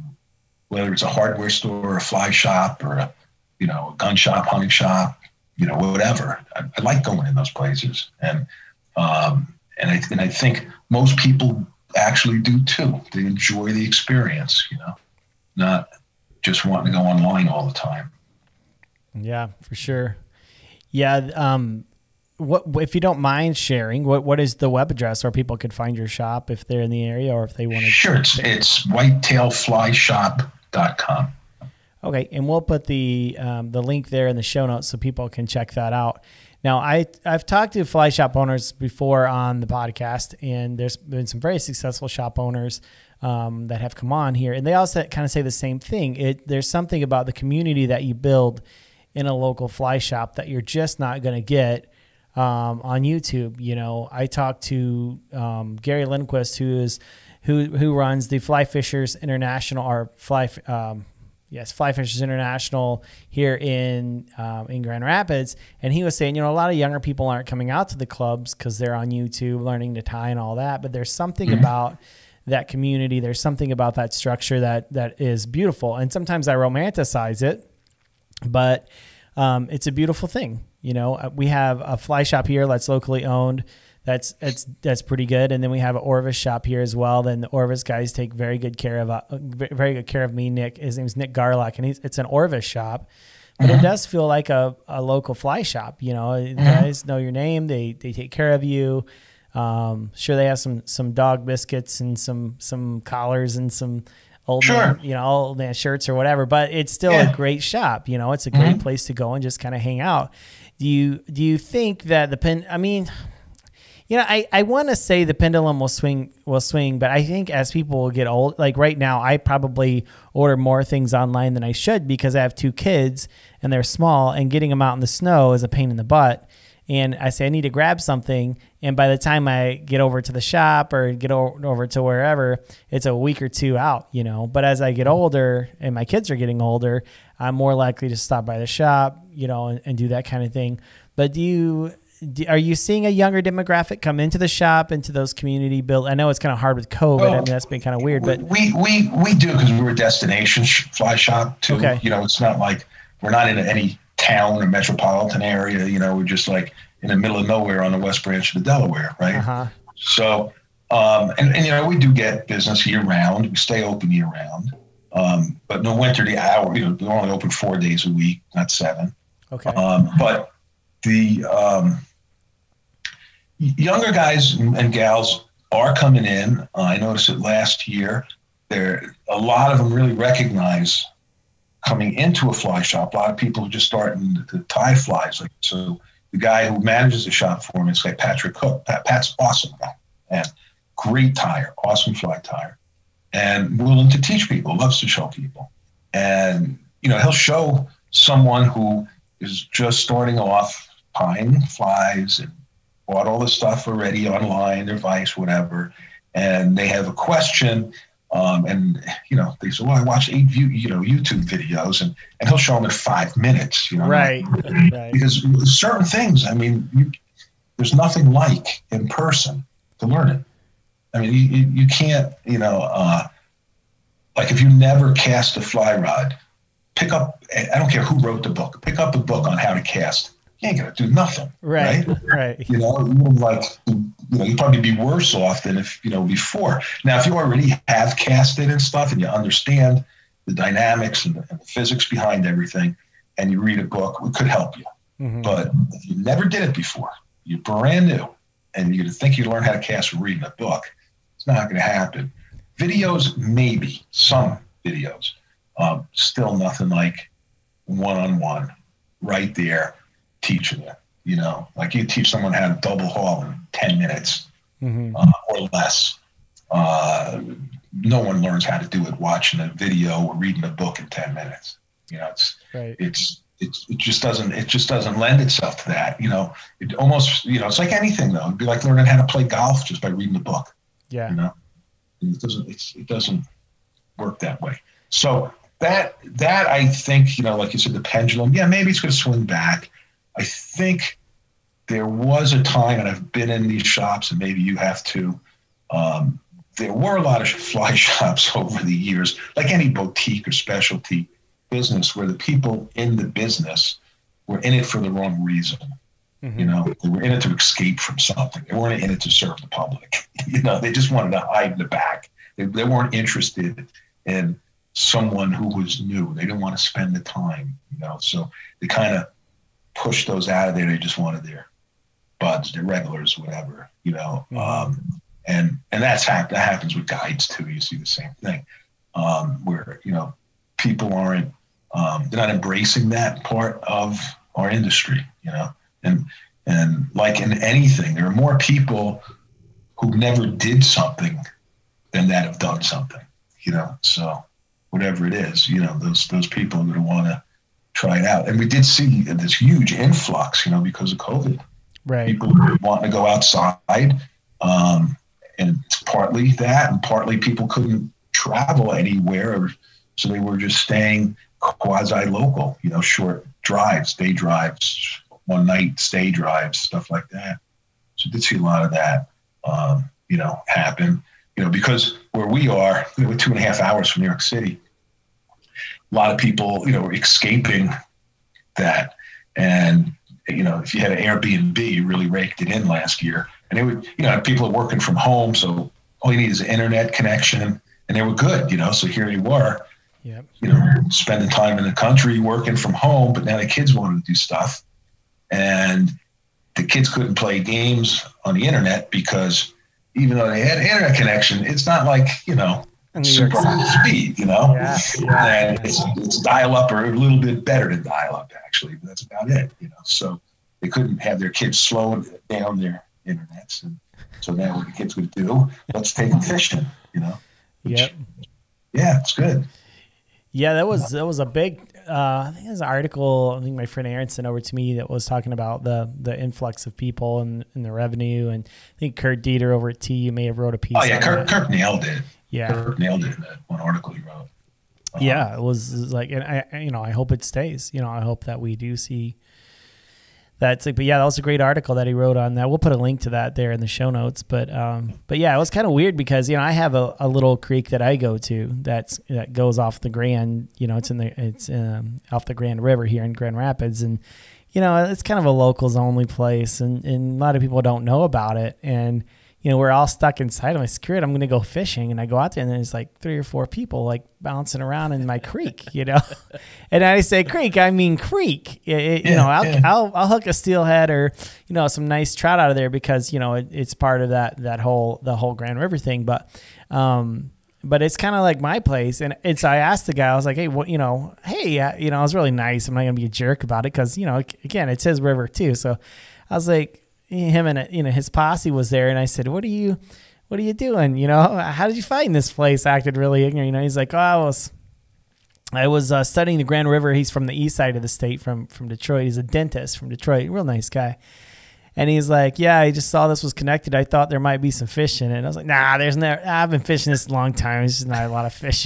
whether it's a hardware store, or a fly shop, or a you know a gun shop, hunting shop, you know, whatever. I, I like going in those places, and um, and I and I think most people actually do too. They enjoy the experience, you know, not just wanting to go online all the time. Yeah, for sure. Yeah. Um, what if you don't mind sharing? What what is the web address where people could find your shop if they're in the area or if they want to? Sure, it's, it's whitetailflyshop.com. Okay, and we'll put the um, the link there in the show notes so people can check that out. Now, I I've talked to fly shop owners before on the podcast, and there's been some very successful shop owners um, that have come on here, and they also kind of say the same thing. It there's something about the community that you build in a local fly shop that you're just not going to get um, on YouTube. You know, I talked to um, Gary Lindquist, who is who who runs the Fly Fishers International or Fly um, yes, Fly Fishers International here in um, in Grand Rapids, and he was saying, you know, a lot of younger people aren't coming out to the clubs because they're on YouTube learning to tie and all that, but there's something mm-hmm. about that community. There's something about that structure that that is beautiful, and sometimes I romanticize it, but um, it's a beautiful thing. You know, uh, we have a fly shop here that's locally owned that's that's that's pretty good. And then we have an Orvis shop here as well. Then the Orvis guys take very good care of uh, very good care of me. Nick, his name's Nick Garlock, and he's it's an Orvis shop, but mm-hmm. it does feel like a, a local fly shop. You know, mm-hmm. guys know your name. They they take care of you. Um, sure, they have some some dog biscuits and some some collars and some old sure. man, you know old man shirts or whatever. But it's still yeah. a great shop. You know, it's a great mm-hmm. place to go and just kind of hang out. Do you do you think that the pen? I mean, you know, I, I want to say the pendulum will swing will swing, but I think as people get old, like right now, I probably order more things online than I should because I have two kids and they're small, and getting them out in the snow is a pain in the butt. And I say I need to grab something, and by the time I get over to the shop or get over to wherever, it's a week or two out, you know. But as I get mm-hmm. older and my kids are getting older, I'm more likely to stop by the shop, you know, and, and do that kind of thing. But do you are you seeing a younger demographic come into the shop into those community build i know it's kind of hard with covid well, i oh, mean that's been kind of weird but we we we do because we're a destination fly shop too okay. you know it's not like we're not in any town or metropolitan area you know we're just like in the middle of nowhere on the west branch of the delaware right uh-huh. so um, and, and you know we do get business year round we stay open year round um, but no winter the hour you know we're only open four days a week not seven okay um, but the um, younger guys and gals are coming in. Uh, I noticed it last year. There, a lot of them really recognize coming into a fly shop. A lot of people are just starting to tie flies. Like so, the guy who manages the shop for me is like Patrick Cook. Pat, Pat's awesome guy and great tier, awesome fly tier, and willing to teach people. Loves to show people, and you know he'll show someone who is just starting off tying flies and bought all the stuff already online, their Vice, whatever, and they have a question. Um, and you know, they say, "Well, I watched eight view, you know, YouTube videos," and and he'll show them in five minutes. You know, right? right. Because certain things, I mean, you, there's nothing like in person to learn it. I mean, you, you can't, you know, uh, like if you never cast a fly rod, pick up. I don't care who wrote the book. Pick up a book on how to cast you ain't gonna do nothing. Right. Right. right. You know, like you know, you'd probably be worse off than if, you know, before. Now if you already have cast casted and stuff and you understand the dynamics and the, and the physics behind everything and you read a book, it could help you. Mm-hmm. But if you never did it before, you're brand new and you think you learn how to cast from reading a book, it's not gonna happen. Videos, maybe some videos. Um, still nothing like one on one right there teaching you. You know, like you teach someone how to double haul in 10 minutes mm-hmm. uh, or less. Uh, no one learns how to do it watching a video or reading a book in 10 minutes. You know, it's, right. it's, it's, it just doesn't, it just doesn't lend itself to that. You know, it almost, you know, it's like anything though. It'd be like learning how to play golf just by reading a book. Yeah. You know, it doesn't, it's, it doesn't work that way. So that, that I think, you know, like you said, the pendulum, yeah, maybe it's going to swing back I think there was a time, and I've been in these shops, and maybe you have too. Um, there were a lot of [LAUGHS] fly shops [LAUGHS] over the years, like any boutique or specialty business, where the people in the business were in it for the wrong reason. Mhm. You know, they were in it to escape from something. They weren't in it to serve the public. [LAUGHS] you know, they just wanted to hide in the back. They, they weren't interested in someone who was new. They didn't want to spend the time, you know. So they kind of pushed those out of there. They just wanted their buds, their regulars, whatever, you know. Mhm. Um, and and that's hap- that happens with guides too. You see the same thing, um, where you know people aren't um, they're not embracing that part of our industry, you know. And and like in anything, there are more people who never did something than that have done something, you know. So whatever it is, you know, those those people are going to want to try it out. And we did see this huge influx, you know, because of COVID Right. people wanting to go outside. Um, and it's partly that, and partly people couldn't travel anywhere, or, so they were just staying quasi local, you know, short drives, day drives, one night stay drives, stuff like that. So did see a lot of that, um, you know, happen, you know, because where we are, we're two and a half hours from New York City. A lot of people, you know, were escaping that. And you know, if you had an Airbnb, you really raked it in last year. And it would, you know, people are working from home, so all you need is an internet connection, and they were good, you know. So here you were, Yep. you know, spending time in the country, working from home, but now the kids wanted to do stuff, and the kids couldn't play games on the internet because even though they had an internet connection, it's not like you know In New York super speed, you know. Yeah, yeah. And it's, it's dial up or a little bit better than dial up actually, but that's about it, you know. So they couldn't have their kids slowing down their internets, and so now what the kids would do? Let's take them fishing, you know. Yep. Yeah, it's good. Yeah, that was that was a big. Uh, I think it was an article. I think my friend Aaron sent over to me that was talking about the the influx of people and, and the revenue. And I think Kurt Deeter over at T may have wrote a piece. Oh yeah, Kurt. Kirk nailed it. Yeah, Kirk nailed it in that one article he wrote. Uh, yeah. It was, it was like, and I, I- you know, I hope it stays. You know, I hope that we do see. That's like, but yeah, that was a great article that he wrote on that. We'll put a link to that there in the show notes. But um, but yeah, it was kind of weird because you know I have a, a little creek that I go to that's that goes off the Grand. You know, it's in the it's um, off the Grand River here in Grand Rapids, and you know it's kind of a locals only place, and and a lot of people don't know about it, and you know, we're all stuck inside. I'm like, screw it, I'm going to go fishing. And I go out there and there's like three or four people like bouncing around in my creek, [LAUGHS] you know? [LAUGHS] and I say creek, I mean creek. It- it- you Yeah, know, I'll, yeah. [LAUGHS] I'll, I'll hook a steelhead or, you know, some nice trout out of there because, you know, it, it's part of that, that whole, the whole Grand River thing. But, um, but it's kind of like my place. And it's, I asked the guy, I was like, hey, what, you know, hey, uh, you know, I was really nice. I'm not going to be a jerk about it because, you know, again, it's his river too. So I was like, him and you know his posse was there, and I said, "What are you, what are you doing? You know, how did you find this place?" Acted really ignorant. You know, he's like, "Oh, I was, I was uh, studying the Grand River. He's from the east side of the state, from from Detroit. He's a dentist from Detroit. Real nice guy." And he's like, "Yeah, I just saw this was connected. I thought there might be some fish in it." And I was like, "Nah, there's never. I've been fishing this a long time. There's just not a lot of fish."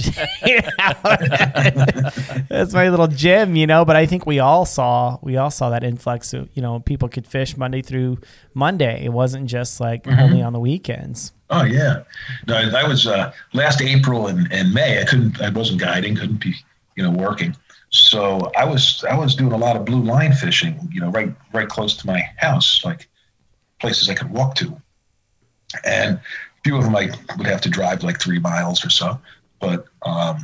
That's [LAUGHS] [LAUGHS] my little gym, you know. But I think we all saw we all saw that influx. Of, you know, people could fish Monday through Monday. It wasn't just like Mhm. only on the weekends. Oh yeah, no, I was uh, last April and, and May. I couldn't, I wasn't guiding, couldn't be, you know, working. So I was, I was doing a lot of blue line fishing. You know, right, right close to my house, like places I could walk to. And a few of them I would have to drive like three miles or so. But um,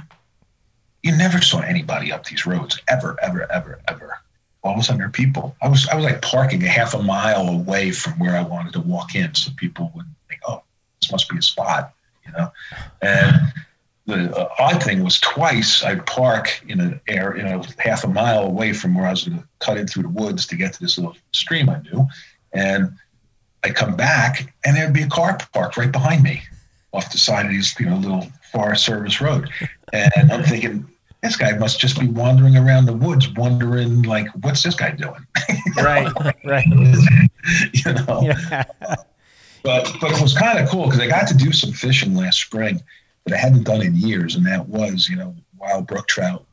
you never saw anybody up these roads ever, ever, ever, ever. All of a sudden, there are people. I was, I was like parking a half a mile away from where I wanted to walk in, so people wouldn't think, "Oh, this must be a spot," you know. And the uh, odd thing was twice I'd park in an air, you know, half a mile away from where I was going to cut in through the woods to get to this little stream I knew, and I come back and there'd be a car parked right behind me, off the side of these, you know, little Forest Service road, and I'm thinking. This guy must just be wandering around the woods, wondering like, "What's this guy doing?" [LAUGHS] Right, right. [LAUGHS] you know. Yeah. But but it was kind of cool because I got to do some fishing last spring that I hadn't done in years, and that was you know wild brook trout,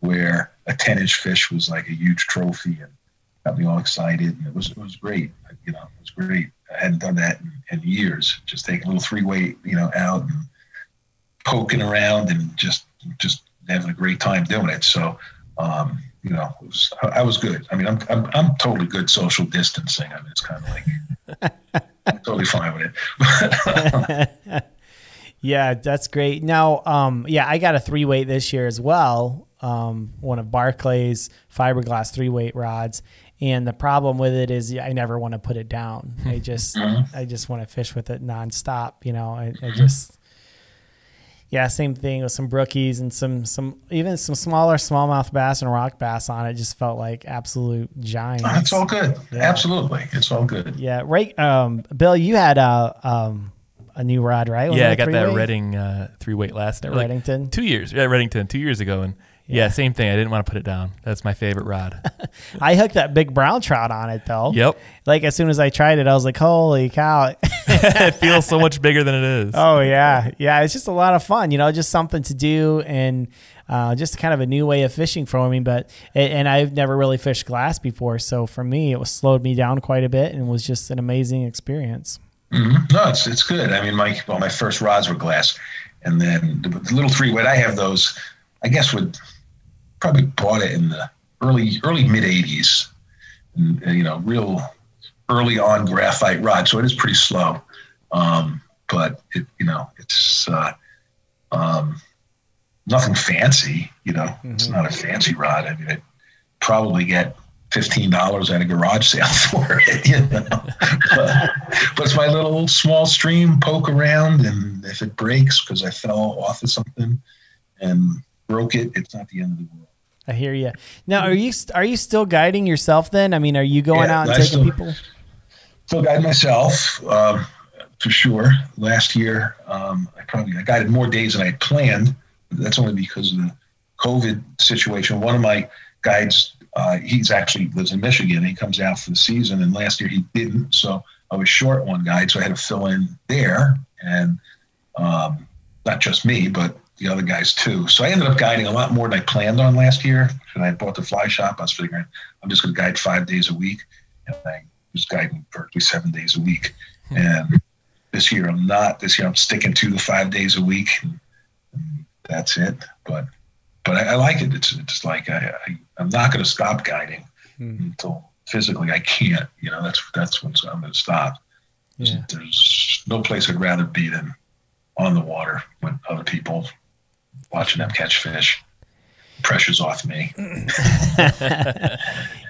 where a ten inch fish was like a huge trophy and got me all excited. And it was it was great. You know, it was great. I hadn't done that in, in years. Just taking a little three weight, you know, out and poking around and just just having a great time doing it. So um, you know, was, I, was good. I mean, I'm, I'm, I'm totally good social distancing. I mean, it's kind of like, I'm totally fine with it. [LAUGHS] [LAUGHS] Yeah, that's great. Now, um, yeah, I got a three weight this year as well. Um, one of Barclay's fiberglass three weight rods, and the problem with it is I never want to put it down. I [LAUGHS] just I just want to fish with it nonstop. You know, I, I just yeah, same thing with some brookies and some some even some smaller smallmouth bass and rock bass on it. Just felt like absolute giants. It's all good. Absolutely, it's all good. Yeah, right. Um, Bill, you had a um, a new rod, right? Wasn't yeah, I got that? Redding uh, three weight last At like, Redington? two years. Yeah, Redington two years ago, and yeah. same thing. I didn't want to put it down. That's my favorite rod. [LAUGHS] I hooked that big brown trout on it though. yep, Like as soon as I tried it, I was like, "Holy cow!" [LAUGHS] it feels so much bigger than it is. oh yeah, yeah. It's just a lot of fun, you know, just something to do and uh, just kind of a new way of fishing for me. But and and I've never really fished glass before, so for me, it was slowed me down quite a bit and was just an amazing experience. Mhm. No, it's it's good. I mean, my well, my first rods were glass, and then the, the little three weight. I have those. I guess would probably bought it in the early early mid '80s. And, uh, you know, real early on graphite rod, so it is pretty slow. Um, but it, you know, it's uh, um, nothing fancy. You know, it's Mhm. not a fancy rod. I mean, it probably get fifteen dollars at a garage sale [LAUGHS] for it. You know, but, but it's my little small stream poke around, and if it breaks because I fell off of something and broke it, it's not the end of the world. I hear you. Now, are you are you still guiding yourself? Then, I mean, are you going Yeah, out and I taking still- people? Still guide myself um, for sure. Last year, um, I probably I guided more days than I planned. That's only because of the COVID situation. One of my guides, uh, he's actually lives in Michigan. He comes out for the season, and last year he didn't. So I was short one guide, so I had to fill in there, and um, not just me, but the other guys too. So I ended up guiding a lot more than I planned on last year. And I bought the fly shop. I was figuring I'm just going to guide five days a week, and I was guiding virtually seven days a week. And this year I'm not. This year I'm sticking to the five days a week. And, and that's it. But but I, I like it. It's it's like I, I I'm not going to stop guiding Hmm. until physically I can't. You know that's that's when I'm going to stop. There's- Yeah. There's no place I'd rather be than on the water with other people watching them catch fish. Pressure's off me. [LAUGHS] [LAUGHS]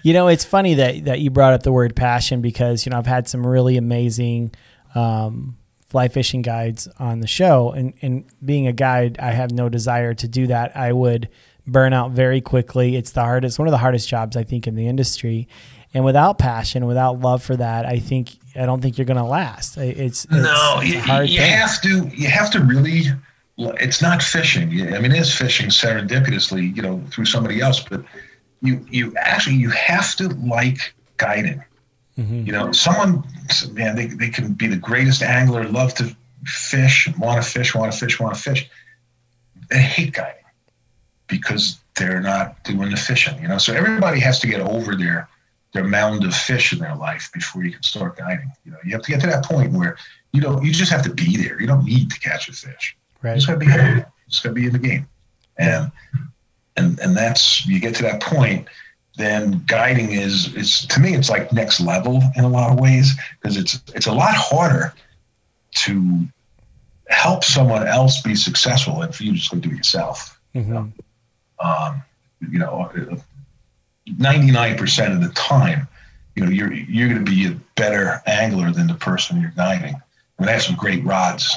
You know, it's funny that that you brought up the word passion because you know I've had some really amazing um, fly fishing guides on the show, and and being a guide, I have no desire to do that. I would burn out very quickly. It's the hardest, one of the hardest jobs I think in the industry, and without passion, without love for that, I think I don't think you're going to last. It's, it's no, it's you, you have to. You have to really. It's not fishing. I mean, it is fishing serendipitously, you know, through somebody else. But you, you actually, you have to like guiding. Mhm. You know, someone, man, they, they can be the greatest angler, love to fish, want to fish, want to fish, want to fish. They hate guiding because they're not doing the fishing. You know, so everybody has to get over their their mound of fish in their life before you can start guiding. You know, you have to get to that point where you don't. You just have to be there. You don't need to catch a fish. You right. just gotta be there. You just gotta be in the game. And and and that's you get to that point, then guiding is is to me it's like next level in a lot of ways because it's it's a lot harder to help someone else be successful if you just go do it yourself. Mhm. Um, you know, ninety nine percent of the time, you know, you're you're going to be a better angler than the person you're guiding. I mean, I have some great rods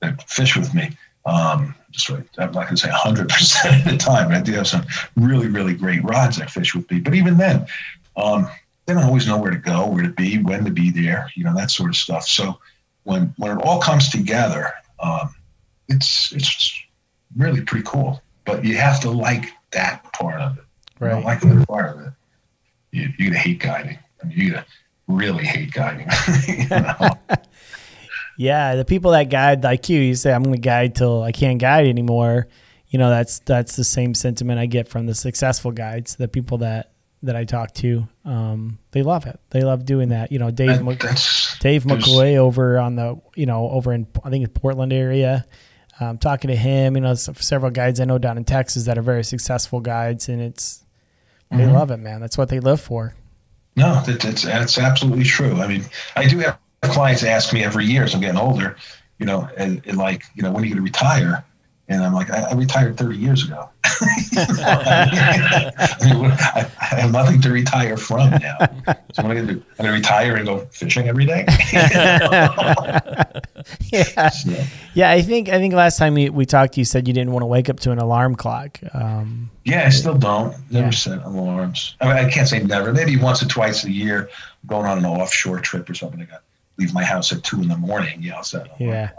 that fish with me. Um, just right, I'm not going to say 100% of the time, but I do have some really, really great rods that fish with me. But even then, um, they don't always know where to go, where to be, when to be there, you know, that sort of stuff. So when when it all comes together, um, it's it's really pretty cool. But you have to like that part of it. If you don't Right. like that part of it. You, you're gonna hate guiding. I mean, you're gonna really hate guiding. [LAUGHS] you know? [LAUGHS] Yeah, the people that guide like you, you say I'm going to guide till I can't guide anymore. You know, that's that's the same sentiment I get from the successful guides. The people that that I talk to, um, they love it. They love doing that. You know, Dave Mc, Dave McCoy over on the you know over in I think it's Portland area. Um, talking to him, you know, several guides I know down in Texas that are very successful guides, and it's They love it, man. That's what they live for. No, that, that's that's absolutely true. I mean, I do have clients ask me every year as I'm getting older, you know, and, and like, you know, when are you going to retire? And I'm like, I, I retired 30 years ago. [LAUGHS] I, mean, I, I have nothing to retire from now. So what am I going to do? I'm going to retire and go fishing every day. [LAUGHS] yeah. So, Yeah, I think I think last time we, we talked, you said you didn't want to wake up to an alarm clock. Um, yeah, I still don't. Never Yeah. set alarms. I mean, I can't say never. Maybe once or twice a year, going on an offshore trip or something. I got leave my house at two in the morning. Set an alarm Yeah.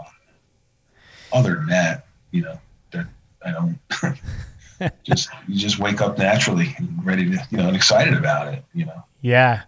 Other than that, you know, that I don't. [LAUGHS] just you just wake up naturally and ready to you know and excited about it. You know. yeah.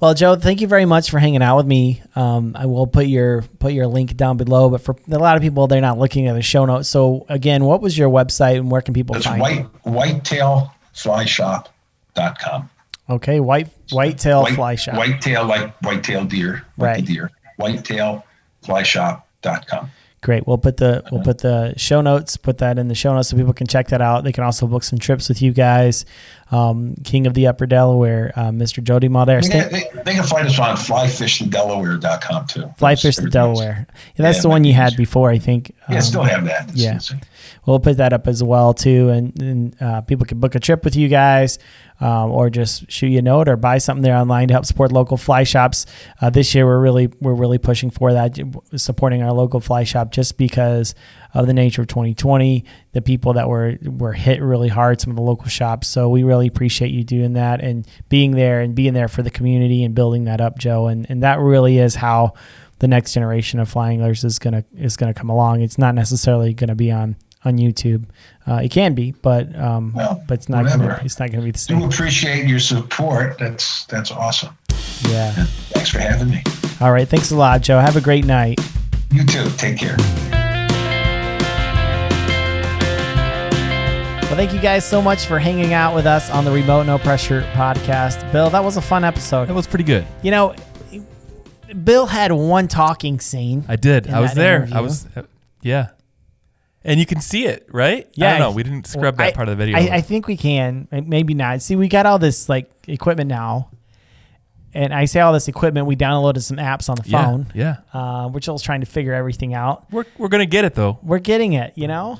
Well, Joe, thank you very much for hanging out with me. Um, I will put your put your link down below, but for a lot of people, they're not looking at the show notes. So again, what was your website and where can people It's find white whitetailflyshop.com. Okay, white whitetail White, fly shop. Whitetail like whitetail deer. Like Right. the deer. Whitetailflyshop.com. Great. We'll put the we'll put the show notes, put that in the show notes so people can check that out. They can also book some trips with you guys. Um, King of the Upper Delaware, uh, Mr. Joe Demalderis. They, they, they can find us on flyfishthedelaware.com too. Flyfish the Delaware. Yeah, that's Yeah, the one you had before, I think. Yeah, Um, still have that. It's- yeah. it's- We'll put that up as well too, and, and uh, people can book a trip with you guys, um, or just shoot you a note or buy something there online to help support local fly shops. Uh, this year, we're really we're really pushing for that, supporting our local fly shop, just because of the nature of 2020, the people that were were hit really hard, some of the local shops. So we really appreciate you doing that and being there and being there for the community and building that up, Joe. And and that really is how the next generation of flying anglers is gonna is gonna come along. It's not necessarily gonna be on on YouTube. Uh, it can be, but um, Well, but it's not gonna whatever. it's not gonna be the same. Do appreciate your support. That's that's awesome. Yeah. Thanks for having me. All right. Thanks a lot, Joe. Have a great night. You too. Take care. Well, thank you guys so much for hanging out with us on the Remote No Pressure podcast. Bill, that was a fun episode. It was pretty good. You know, Bill had one talking scene. I did. I was there. interview. I was, uh, yeah. And you can see it, right? I Yeah. don't know. We didn't scrub that I- part of the video. I, I think we can. Maybe not. See, we got all this like equipment now. And I say all this equipment, we downloaded some apps on the yeah. phone. Yeah. Uh, we're still trying to figure everything out. We're, we're going to get it, though. We're getting it, you know?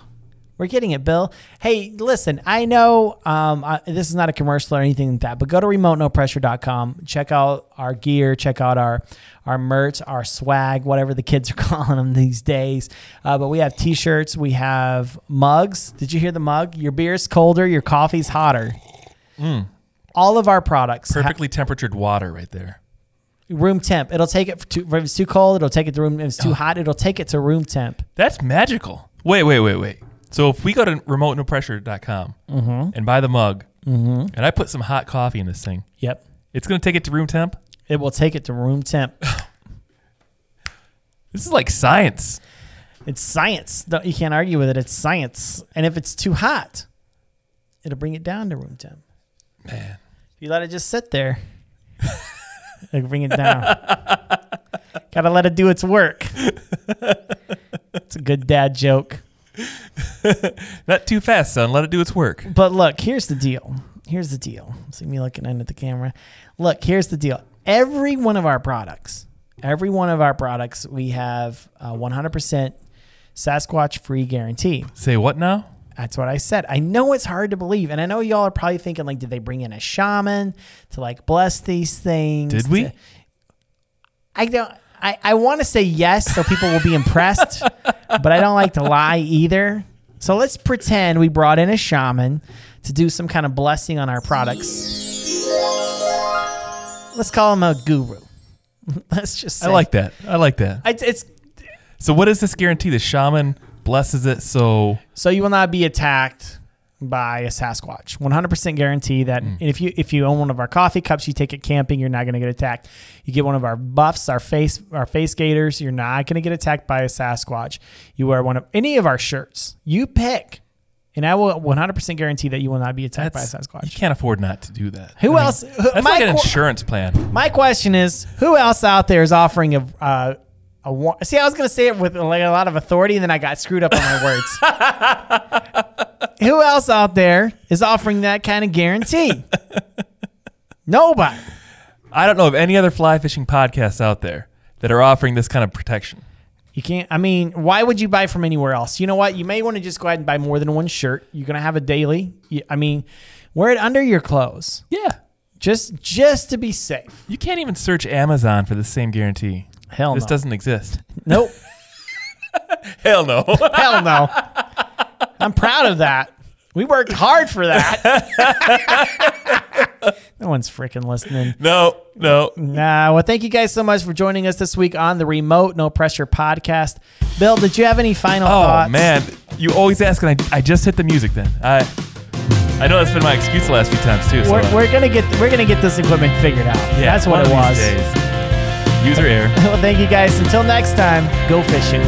We're getting it, Bill. Hey, listen, I know um, I, this is not a commercial or anything like that, but go to remotenopressure.com. Check out our gear, check out our our merch, our swag, whatever the kids are [LAUGHS] calling them these days. Uh, but we have t shirts, we have mugs. Did you hear the mug? Your beer's colder, your coffee's hotter. All of our products, Perfectly temperatured water right there. room temp. It'll take it too, if it's too cold, it'll take it to room. If it's too hot, it'll take it to room temp. That's magical. Wait, wait, wait, wait. So if we go to remotenopressure.com Mm-hmm. and buy the mug, and I put some hot coffee in this thing, Yep. it's going to take it to room temp? It will take it to room temp. [LAUGHS] This is like science. It's science. You can't argue with it. It's science. And if it's too hot, it'll bring it down to room temp. Man. If you let it just sit there, [LAUGHS] it'll bring it down. [LAUGHS] Gotta let it do its work. It's a good dad joke. [LAUGHS] Not too fast, son. Let it do its work. But look, here's the deal. Here's the deal. See me looking in at the camera. Look, here's the deal. Every one of our products, every one of our products, we have a 100% Sasquatch free guarantee. Say what now? That's what I said. I know it's hard to believe, and I know y'all are probably thinking like, did they bring in a shaman to like bless these things? Did we? To- I don't. I, I want to say yes, so people will be impressed, but I don't like to lie either. So let's pretend we brought in a shaman to do some kind of blessing on our products. Let's call him a guru. [LAUGHS] let's just. Say. I like that. I like that. It's, it's So what is this guarantee? The shaman blesses it so So you will not be attacked by a Sasquatch. 100% guarantee that and if you if you own one of our coffee cups, you take it camping, you're not going to get attacked. You get one of our buffs, our face our face gaiters, you're not going to get attacked by a Sasquatch. You wear one of any of our shirts, you pick, and I will 100% guarantee that you will not be attacked by a Sasquatch. you can't afford not to do that. Who I mean, else- who- That's like an insurance plan. My question is, who else out there is offering a uh, a see? I was going to say it with like a lot of authority, and then I got screwed up on my words. [LAUGHS] who else out there is offering that kind of guarantee? Nobody. I don't know of any other fly fishing podcasts out there that are offering this kind of protection. You can't. I mean, why would you buy from anywhere else? You know what? You may want to just go ahead and buy more than one shirt. You're gonna have a daily. You- I mean, wear it under your clothes, Yeah. just just to be safe. You can't even search Amazon for the same guarantee. Hell this no. doesn't exist. Nope. [LAUGHS] Hell no. [LAUGHS] Hell no. I'm proud of that. We worked hard for that. [LAUGHS] no one's freaking listening. no, no. Nah, well, thank you guys so much for joining us this week on the Remote No Pressure podcast. Bill, did you have any final Oh thoughts? man, you always ask, and I, I just hit the music. Then I, I know that's been my excuse the last few times too. So We're, uh, we're gonna get we're gonna get this equipment figured out. yeah, That's what it was. User error. [LAUGHS] Well, thank you guys. Until next time, go fishing.